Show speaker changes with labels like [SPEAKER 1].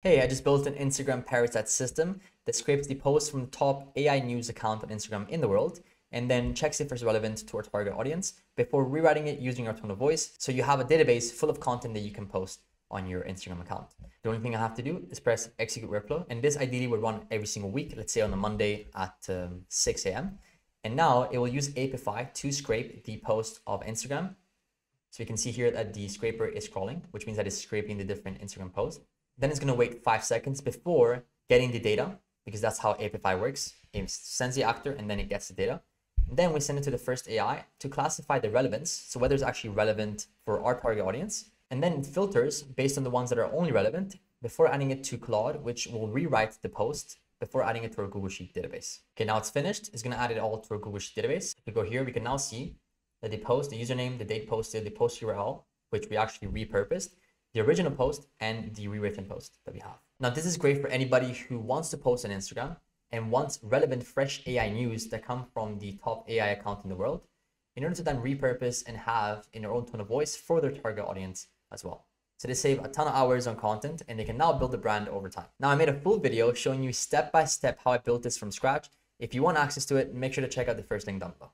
[SPEAKER 1] Hey, I just built an Instagram parasite system that scrapes the posts from the top AI news account on Instagram in the world and then checks if it's relevant to our target audience before rewriting it using our tone of voice. So you have a database full of content that you can post on your Instagram account. The only thing I have to do is press execute workflow. And this ideally would run every single week, let's say on a Monday at um, 6 a.m. And now it will use Apify to scrape the post of Instagram. So you can see here that the scraper is crawling, which means that it's scraping the different Instagram posts. Then it's going to wait five seconds before getting the data because that's how Apify works. It sends the actor and then it gets the data. And then we send it to the first AI to classify the relevance. So whether it's actually relevant for our target audience. And then it filters based on the ones that are only relevant before adding it to Claude, which will rewrite the post before adding it to our Google Sheet database. Okay, now it's finished. It's going to add it all to our Google Sheet database. If we go here, we can now see that the post, the username, the date posted, the post URL, which we actually repurposed, the original post and the rewritten post that we have. Now, this is great for anybody who wants to post on Instagram and wants relevant, fresh AI news that come from the top AI account in the world in order to then repurpose and have in their own tone of voice for their target audience as well. So they save a ton of hours on content and they can now build a brand over time. Now I made a full video showing you step by step how I built this from scratch. If you want access to it, make sure to check out the first link down below.